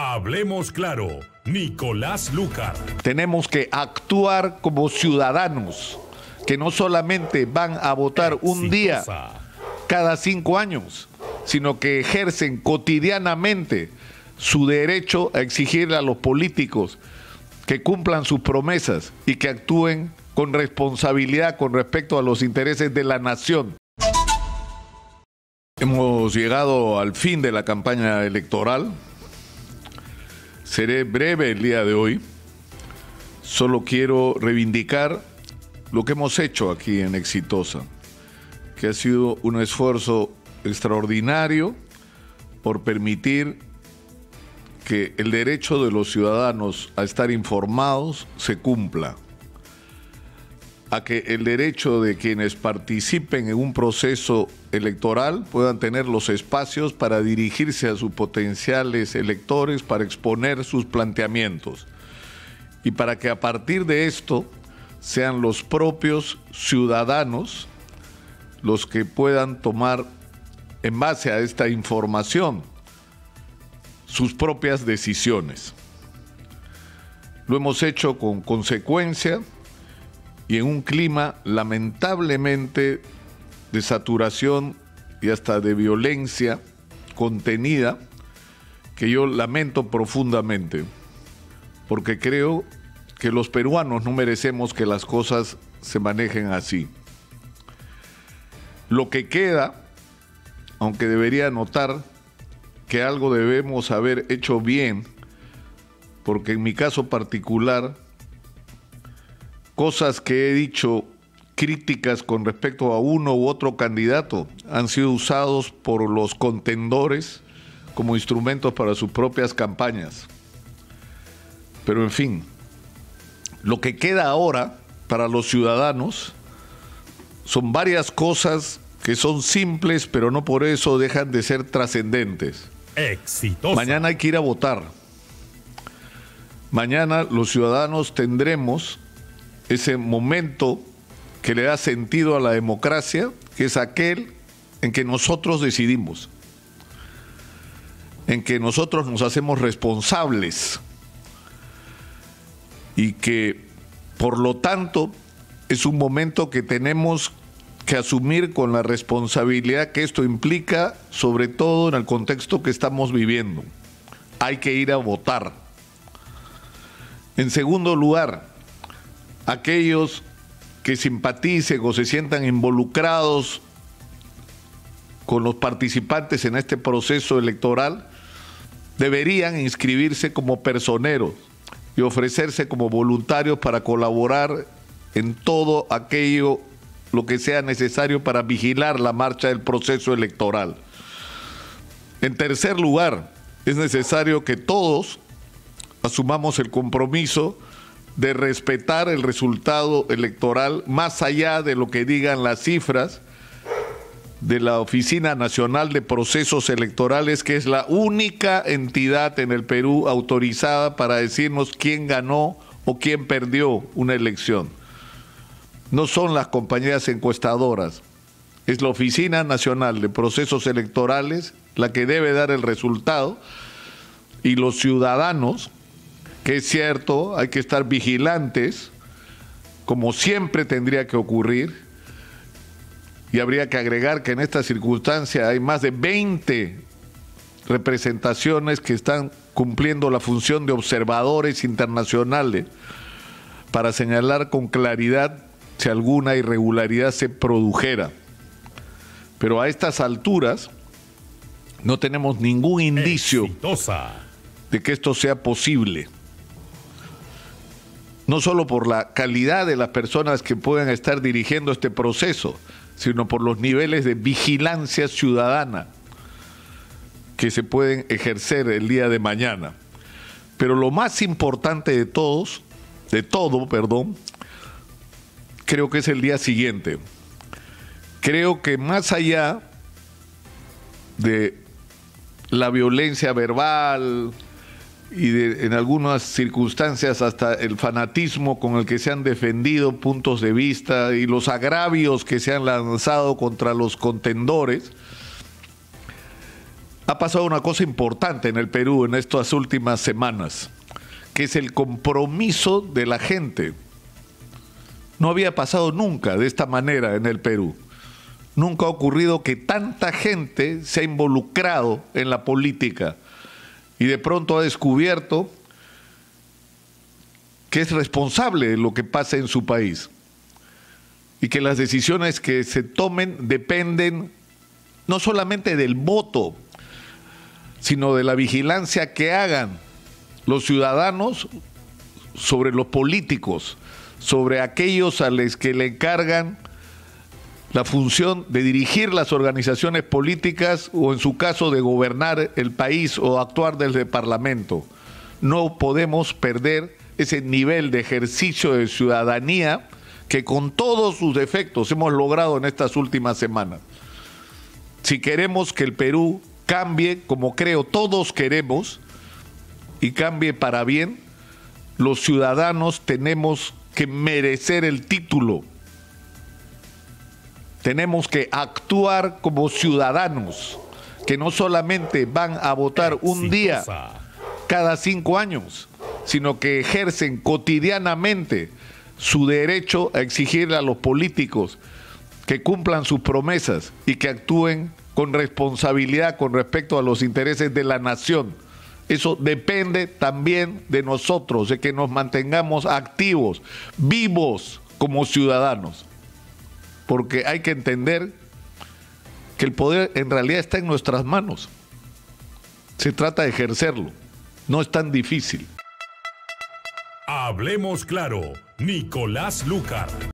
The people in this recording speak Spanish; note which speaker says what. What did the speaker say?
Speaker 1: Hablemos claro, Nicolás Lucar.
Speaker 2: Tenemos que actuar como ciudadanos, que no solamente van a votar un día cada cinco años, sino que ejercen cotidianamente su derecho a exigirle a los políticos que cumplan sus promesas y que actúen con responsabilidad con respecto a los intereses de la nación. Hemos llegado al fin de la campaña electoral. Seré breve el día de hoy. Solo quiero reivindicar lo que hemos hecho aquí en Exitosa, que ha sido un esfuerzo extraordinario por permitir que el derecho de los ciudadanos a estar informados se cumpla, a que el derecho de quienes participen en un proceso electoral puedan tener los espacios para dirigirse a sus potenciales electores, para exponer sus planteamientos y para que a partir de esto sean los propios ciudadanos los que puedan tomar en base a esta información sus propias decisiones. Lo hemos hecho con consecuencia y en un clima lamentablemente de saturación y hasta de violencia contenida que yo lamento profundamente, porque creo que los peruanos no merecemos que las cosas se manejen así. Lo que queda, aunque debería notar que algo debemos haber hecho bien, porque en mi caso particular, cosas que he dicho críticas con respecto a uno u otro candidato han sido usados por los contendores como instrumentos para sus propias campañas. Pero en fin, lo que queda ahora para los ciudadanos son varias cosas que son simples, pero no por eso dejan de ser trascendentes. Mañana hay que ir a votar. Mañana los ciudadanos tendremos ese momento que le da sentido a la democracia, que es aquel en que nosotros decidimos, en que nosotros nos hacemos responsables y que por lo tanto es un momento que tenemos que asumir con la responsabilidad que esto implica, sobre todo en el contexto que estamos viviendo. Hay que ir a votar. En segundo lugar, aquellos que simpaticen o se sientan involucrados con los participantes en este proceso electoral deberían inscribirse como personeros y ofrecerse como voluntarios para colaborar en todo aquello lo que sea necesario para vigilar la marcha del proceso electoral. En tercer lugar, es necesario que todos asumamos el compromiso de respetar el resultado electoral más allá de lo que digan las cifras de la Oficina Nacional de Procesos Electorales, que es la única entidad en el Perú autorizada para decirnos quién ganó o quién perdió una elección. No son las compañías encuestadoras, es la Oficina Nacional de Procesos Electorales la que debe dar el resultado y los ciudadanos que es cierto, hay que estar vigilantes, como siempre tendría que ocurrir, y habría que agregar que en esta circunstancia hay más de 20 representaciones que están cumpliendo la función de observadores internacionales para señalar con claridad si alguna irregularidad se produjera. Pero a estas alturas no tenemos ningún indicio de que esto sea posible no solo por la calidad de las personas que puedan estar dirigiendo este proceso, sino por los niveles de vigilancia ciudadana que se pueden ejercer el día de mañana. Pero lo más importante de todos, de todo, perdón, creo que es el día siguiente. Creo que más allá de la violencia verbal, y en algunas circunstancias hasta el fanatismo con el que se han defendido puntos de vista y los agravios que se han lanzado contra los contendores, ha pasado una cosa importante en el Perú en estas últimas semanas, que es el compromiso de la gente. No había pasado nunca de esta manera en el Perú. Nunca ha ocurrido que tanta gente se ha involucrado en la política y de pronto ha descubierto que es responsable de lo que pasa en su país y que las decisiones que se tomen dependen no solamente del voto, sino de la vigilancia que hagan los ciudadanos sobre los políticos, sobre aquellos a los que le encargan la función de dirigir las organizaciones políticas o en su caso de gobernar el país o actuar desde el Parlamento. No podemos perder ese nivel de ejercicio de ciudadanía que con todos sus defectos hemos logrado en estas últimas semanas. Si queremos que el Perú cambie como creo todos queremos y cambie para bien, los ciudadanos tenemos que merecer el título. Tenemos que actuar como ciudadanos, que no solamente van a votar un día cada cinco años, sino que ejercen cotidianamente su derecho a exigirle a los políticos que cumplan sus promesas y que actúen con responsabilidad con respecto a los intereses de la nación. Eso depende también de nosotros, de que nos mantengamos activos, vivos como ciudadanos. Porque hay que entender que el poder en realidad está en nuestras manos. Se trata de ejercerlo. No es tan difícil.
Speaker 1: Hablemos claro, Nicolás Lucar.